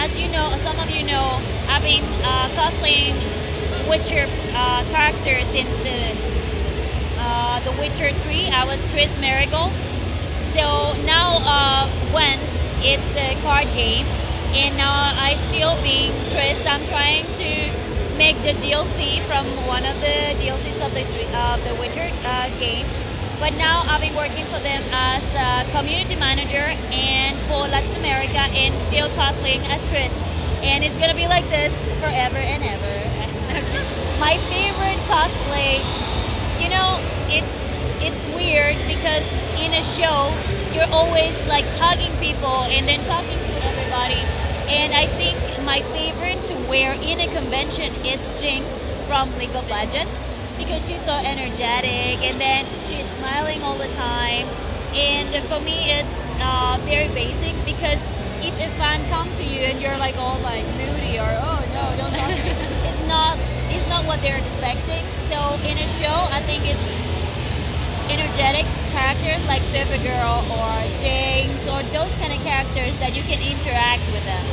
as you know, some of you know, I've been uh, cosplaying Witcher uh, characters since the uh, The Witcher 3. I was Triss Merigold. So now uh, it's a card game, and now I still being Triss. I'm trying to make the DLC from one of the DLCs of the the Witcher uh, game. But now I've been working for them as a community manager and and still cosplaying as Triss. And it's gonna be like this forever and ever. My favorite cosplay, you know, it's it's weird because in a show you're always like hugging people and then talking to everybody. And I think my favorite to wear in a convention is Jinx from League of Legends because she's so energetic and then she's smiling all the time. And for me, it's uh, very basic because fan come to you and you're like all like moody or oh no, don't talk to me, it's not it's not what they're expecting. So in a show, I think it's energetic characters like Supergirl or Jinx or those kind of characters that you can interact with them.